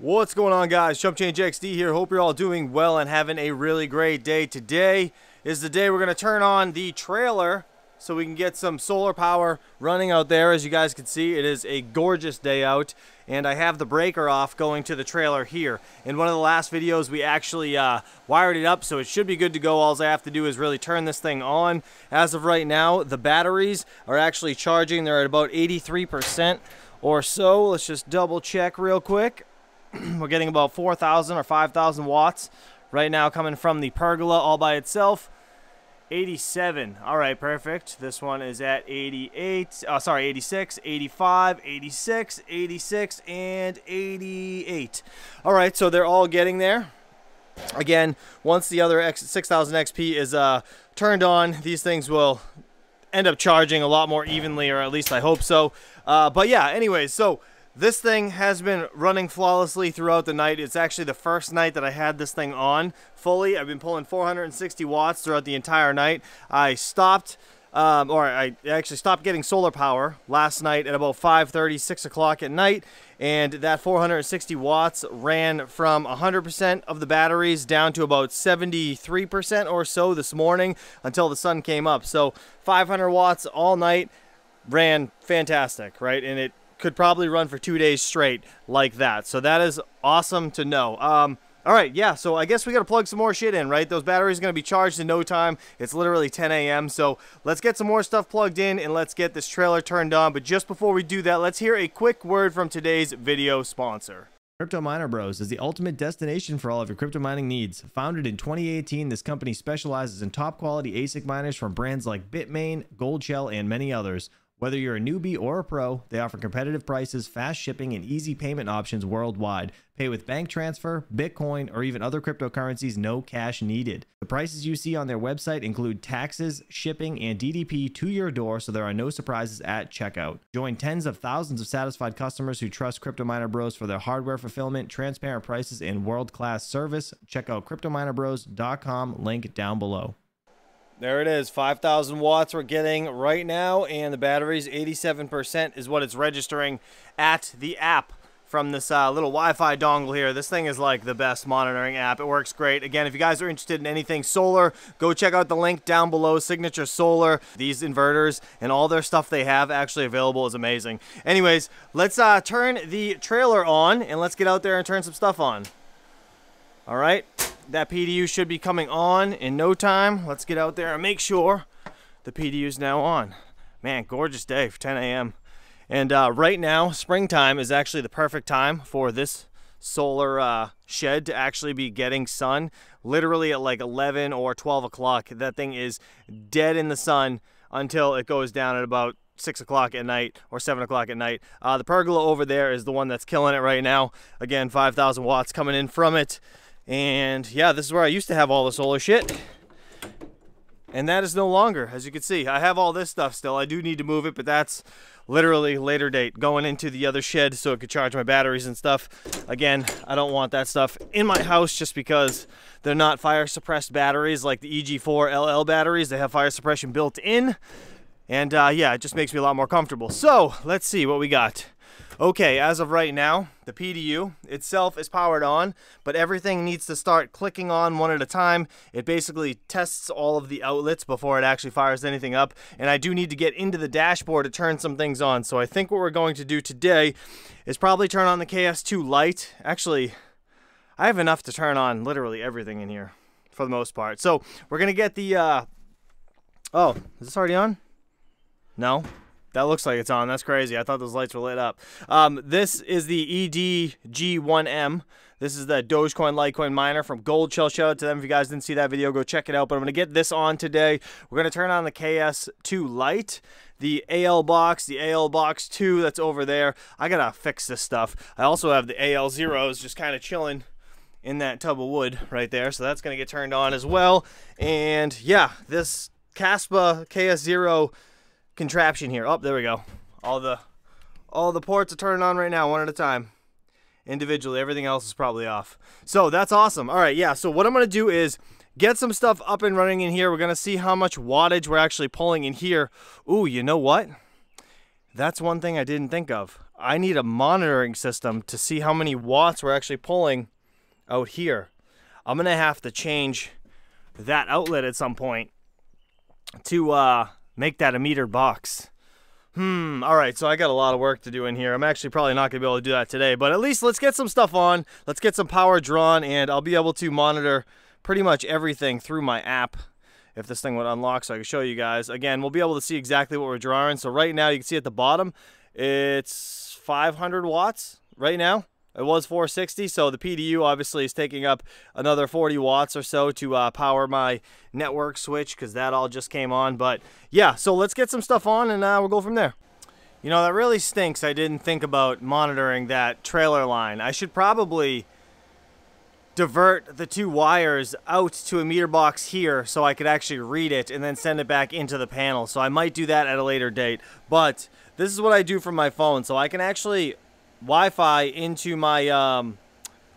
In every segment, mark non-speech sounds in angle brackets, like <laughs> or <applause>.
What's going on guys? Chump Change XD here. Hope you're all doing well and having a really great day. Today is the day we're going to turn on the trailer so we can get some solar power running out there. As you guys can see, it is a gorgeous day out and I have the breaker off going to the trailer here. In one of the last videos, we actually uh, wired it up, so it should be good to go. All I have to do is really turn this thing on. As of right now, the batteries are actually charging. They're at about 83% or so. Let's just double check real quick. <clears throat> We're getting about 4,000 or 5,000 watts right now coming from the pergola all by itself. 87. All right, perfect. This one is at 88. Uh, sorry, 86, 85, 86, 86, and 88. All right, so they're all getting there. Again, once the other 6000 XP is uh, turned on, these things will end up charging a lot more evenly, or at least I hope so. Uh, but yeah, anyways, so this thing has been running flawlessly throughout the night. It's actually the first night that I had this thing on fully. I've been pulling 460 watts throughout the entire night. I stopped, um, or I actually stopped getting solar power last night at about 5.30, 6 o'clock at night. And that 460 watts ran from 100% of the batteries down to about 73% or so this morning until the sun came up. So 500 watts all night ran fantastic, right? And it could probably run for two days straight like that. So that is awesome to know. Um, all right, yeah, so I guess we got to plug some more shit in, right? Those batteries are going to be charged in no time. It's literally 10 a.m., so let's get some more stuff plugged in and let's get this trailer turned on. But just before we do that, let's hear a quick word from today's video sponsor. Crypto Miner Bros is the ultimate destination for all of your crypto mining needs. Founded in 2018, this company specializes in top quality ASIC miners from brands like Bitmain, Goldshell, and many others. Whether you're a newbie or a pro, they offer competitive prices, fast shipping, and easy payment options worldwide. Pay with bank transfer, Bitcoin, or even other cryptocurrencies, no cash needed. The prices you see on their website include taxes, shipping, and DDP to your door, so there are no surprises at checkout. Join tens of thousands of satisfied customers who trust Crypto Miner Bros for their hardware fulfillment, transparent prices, and world class service. Check out CryptoMinerBros.com, link down below. There it is, 5,000 watts we're getting right now, and the battery's 87% is what it's registering at the app from this uh, little Wi-Fi dongle here. This thing is like the best monitoring app. It works great. Again, if you guys are interested in anything solar, go check out the link down below, Signature Solar. These inverters and all their stuff they have actually available is amazing. Anyways, let's uh, turn the trailer on, and let's get out there and turn some stuff on. All right that PDU should be coming on in no time. Let's get out there and make sure the PDU is now on. Man, gorgeous day for 10 a.m. And uh, right now, springtime is actually the perfect time for this solar uh, shed to actually be getting sun. Literally at like 11 or 12 o'clock, that thing is dead in the sun until it goes down at about 6 o'clock at night or 7 o'clock at night. Uh, the pergola over there is the one that's killing it right now. Again, 5,000 watts coming in from it. And yeah, this is where I used to have all the solar shit. And that is no longer, as you can see. I have all this stuff still. I do need to move it, but that's literally later date going into the other shed so it could charge my batteries and stuff. Again, I don't want that stuff in my house just because they're not fire suppressed batteries like the EG4 LL batteries. They have fire suppression built in. And uh, yeah, it just makes me a lot more comfortable. So let's see what we got. Okay, as of right now, the PDU itself is powered on, but everything needs to start clicking on one at a time. It basically tests all of the outlets before it actually fires anything up, and I do need to get into the dashboard to turn some things on. So I think what we're going to do today is probably turn on the KS2 Lite. Actually, I have enough to turn on literally everything in here for the most part. So we're to get the, uh... oh, is this already on? No? That looks like it's on. That's crazy. I thought those lights were lit up. Um, this is the EDG1M. This is the Dogecoin Litecoin miner from Goldshell. Shout out to them. If you guys didn't see that video, go check it out. But I'm going to get this on today. We're going to turn on the KS2 Lite, the AL box, the AL box 2 that's over there. I got to fix this stuff. I also have the AL zeros just kind of chilling in that tub of wood right there. So that's going to get turned on as well. And yeah, this Kaspa KS0 contraption here. Oh, there we go. All the all the ports are turning on right now, one at a time. Individually, everything else is probably off. So that's awesome. All right, yeah. So what I'm gonna do is get some stuff up and running in here. We're gonna see how much wattage we're actually pulling in here. Ooh, you know what? That's one thing I didn't think of. I need a monitoring system to see how many watts we're actually pulling out here. I'm gonna have to change that outlet at some point to uh, make that a metered box. Hmm, all right, so I got a lot of work to do in here. I'm actually probably not going to be able to do that today, but at least let's get some stuff on. Let's get some power drawn, and I'll be able to monitor pretty much everything through my app if this thing would unlock so I can show you guys. Again, we'll be able to see exactly what we're drawing. So right now, you can see at the bottom, it's 500 watts right now. It was 460, so the PDU obviously is taking up another 40 watts or so to uh, power my network switch because that all just came on. But yeah, so let's get some stuff on and uh, we'll go from there. You know, that really stinks. I didn't think about monitoring that trailer line. I should probably divert the two wires out to a meter box here so I could actually read it and then send it back into the panel. So I might do that at a later date. But this is what I do from my phone. So I can actually Wi-Fi into my, um,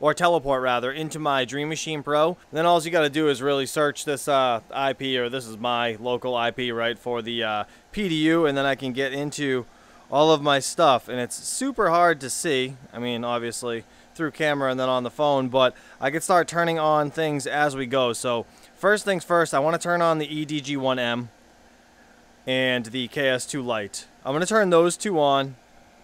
or teleport rather, into my Dream Machine Pro. And then all you got to do is really search this uh, IP, or this is my local IP, right, for the uh, PDU, and then I can get into all of my stuff. And it's super hard to see. I mean, obviously through camera and then on the phone, but I can start turning on things as we go. So first things first, I want to turn on the EDG1M and the KS2 Lite. I'm going to turn those two on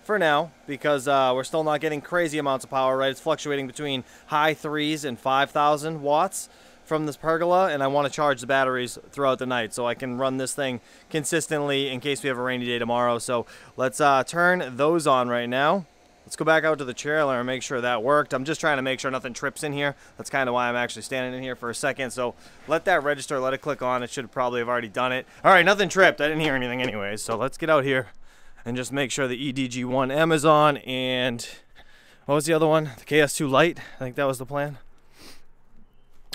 for now because uh, we're still not getting crazy amounts of power, right? It's fluctuating between high threes and 5,000 watts from this pergola and I want to charge the batteries throughout the night so I can run this thing consistently in case we have a rainy day tomorrow. So let's uh, turn those on right now. Let's go back out to the trailer and make sure that worked. I'm just trying to make sure nothing trips in here. That's kind of why I'm actually standing in here for a second. So let that register, let it click on. It should probably have already done it. All right, nothing tripped. I didn't hear anything anyways. So let's get out here and just make sure the EDG1M is on and what was the other one? The KS2 Lite. I think that was the plan.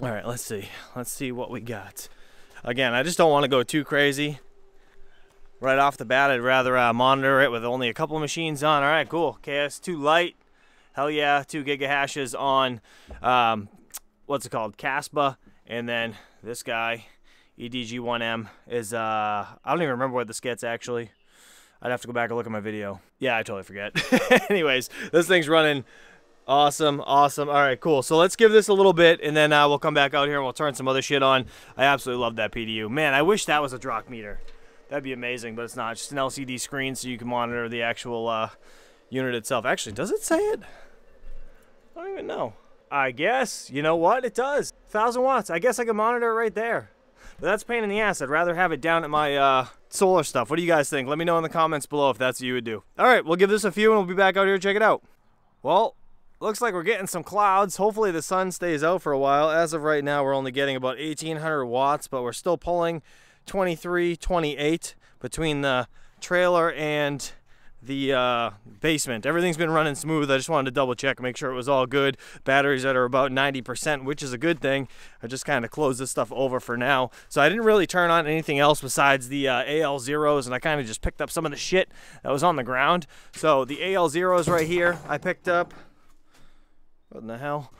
All right, let's see. Let's see what we got. Again, I just don't want to go too crazy. Right off the bat, I'd rather uh, monitor it with only a couple machines on. All right, cool. KS2 Lite. Hell yeah, 2 gigahashes on, um, what's it called? Kaspa. And then this guy, EDG1M, is, uh, I don't even remember what this gets actually. I'd have to go back and look at my video. Yeah, I totally forget. <laughs> Anyways, this thing's running awesome, awesome. All right, cool. So let's give this a little bit, and then uh, we'll come back out here and we'll turn some other shit on. I absolutely love that PDU. Man, I wish that was a DROK meter. That'd be amazing, but it's not. Just an LCD screen so you can monitor the actual uh, unit itself. Actually, does it say it? I don't even know. I guess. You know what? It does. 1,000 watts. I guess I can monitor it right there. But that's pain in the ass. I'd rather have it down at my uh, solar stuff. What do you guys think? Let me know in the comments below if that's what you would do. All right, we'll give this a few and we'll be back out here to check it out. Well, looks like we're getting some clouds. Hopefully the sun stays out for a while. As of right now, we're only getting about 1,800 watts, but we're still pulling 23, 28 between the trailer and the uh, basement. Everything's been running smooth. I just wanted to double check, make sure it was all good. Batteries that are about 90%, which is a good thing. I just kind of closed this stuff over for now. So I didn't really turn on anything else besides the uh, AL zeros, and I kind of just picked up some of the shit that was on the ground. So the AL zeros right here, I picked up. What in the hell?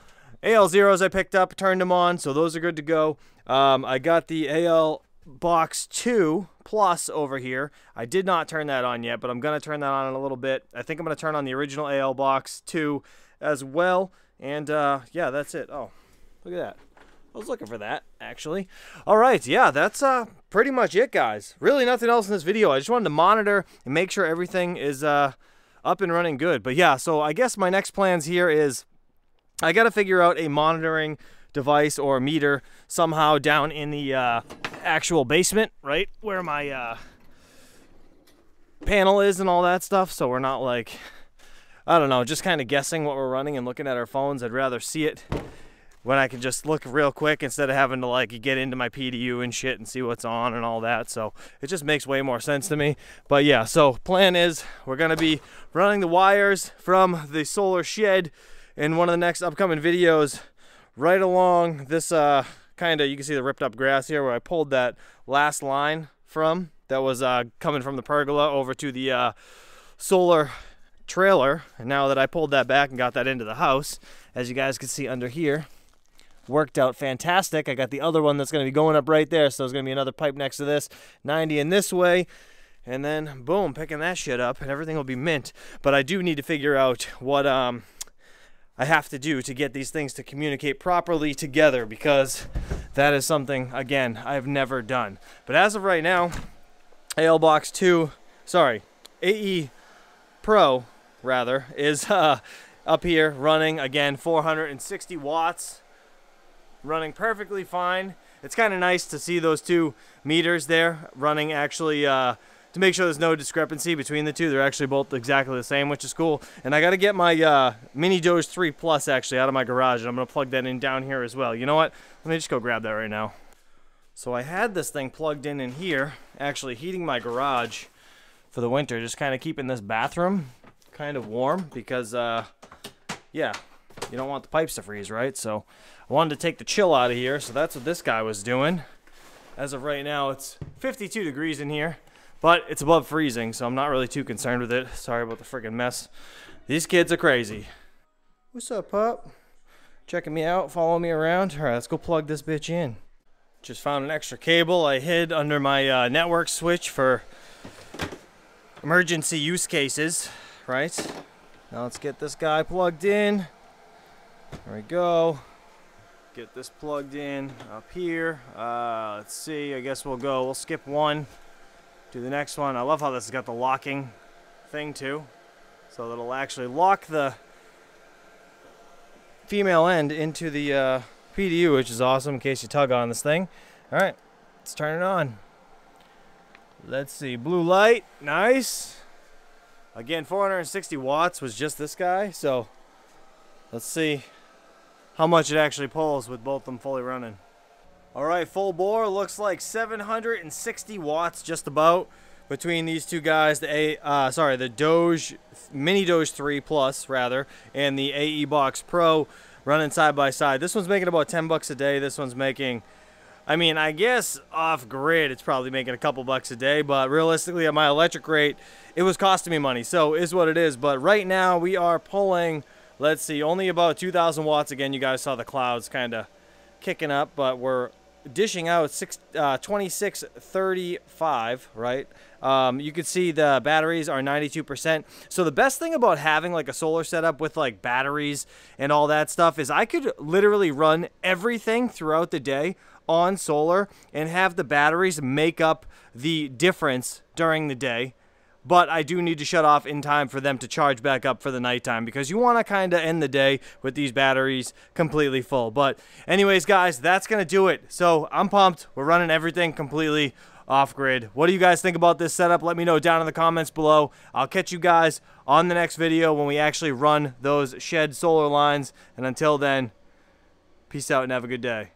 AL zeros I picked up, turned them on, so those are good to go. Um, I got the AL box 2 plus over here. I did not turn that on yet, but I'm going to turn that on in a little bit. I think I'm going to turn on the original AL box 2 as well. And uh, yeah, that's it. Oh, look at that. I was looking for that, actually. All right, yeah, that's uh, pretty much it, guys. Really nothing else in this video. I just wanted to monitor and make sure everything is uh, up and running good. But yeah, so I guess my next plans here is I got to figure out a monitoring device or meter somehow down in the uh, actual basement, right where my uh, panel is and all that stuff. So we're not like, I don't know, just kind of guessing what we're running and looking at our phones. I'd rather see it when I can just look real quick instead of having to like get into my PDU and shit and see what's on and all that. So it just makes way more sense to me. But yeah, so plan is we're gonna be running the wires from the solar shed in one of the next upcoming videos right along this uh, kind of, you can see the ripped up grass here where I pulled that last line from that was uh, coming from the pergola over to the uh, solar trailer. And now that I pulled that back and got that into the house, as you guys can see under here, worked out fantastic. I got the other one that's going to be going up right there. So there's going to be another pipe next to this, 90 in this way. and then boom, picking that shit up, and everything will be mint. But I do need to figure out what um I have to do to get these things to communicate properly together because that is something again I've never done. But as of right now, AL Box 2, sorry, AE Pro rather is <laughs> uh, up here running again 460 watts running perfectly fine it's kind of nice to see those two meters there running actually uh, to make sure there's no discrepancy between the two. They're actually both exactly the same which is cool. And I got to get my uh, mini Doge 3 plus actually out of my garage and I'm gonna plug that in down here as well. You know what? Let me just go grab that right now. So I had this thing plugged in in here actually heating my garage for the winter just kind of keeping this bathroom kind of warm because, uh, yeah, you don't want the pipes to freeze, right? So I wanted to take the chill out of here, so that's what this guy was doing. As of right now, it's 52 degrees in here, but it's above freezing, so I'm not really too concerned with it. Sorry about the freaking mess. These kids are crazy. What's up, pup? Checking me out, following me around? All right, let's go plug this bitch in. Just found an extra cable I hid under my uh, network switch for emergency use cases right? Now let's get this guy plugged in. There we go. Get this plugged in up here. Uh, let's see, I guess we'll go, we'll skip one, do the next one. I love how this has got the locking thing too. So that'll actually lock the female end into the uh, PDU, which is awesome in case you tug on this thing. All right, let's turn it on. Let's see, blue light, nice. Again, 460 watts was just this guy, so let's see how much it actually pulls with both them fully running. All right, full bore looks like 760 watts just about between these two guys, the A, uh, sorry, the Doge, Mini Doge 3 Plus rather, and the AE Box Pro running side by side. This one's making about 10 bucks a day. This one's making I mean, I guess off grid it's probably making a couple bucks a day, but realistically at my electric rate, it was costing me money. So is what it is. But right now we are pulling, let's see, only about 2,000 watts. Again, you guys saw the clouds kind of kicking up, but we're dishing out six, uh, 2635, right? Um, you can see the batteries are 92%. So the best thing about having like a solar setup with like batteries and all that stuff is I could literally run everything throughout the day on solar and have the batteries make up the difference during the day. But I do need to shut off in time for them to charge back up for the nighttime because you want to kind of end the day with these batteries completely full. But anyways, guys, that's going to do it. So I'm pumped. We're running everything completely off grid. What do you guys think about this setup? Let me know down in the comments below. I'll catch you guys on the next video when we actually run those shed solar lines. And until then, peace out and have a good day.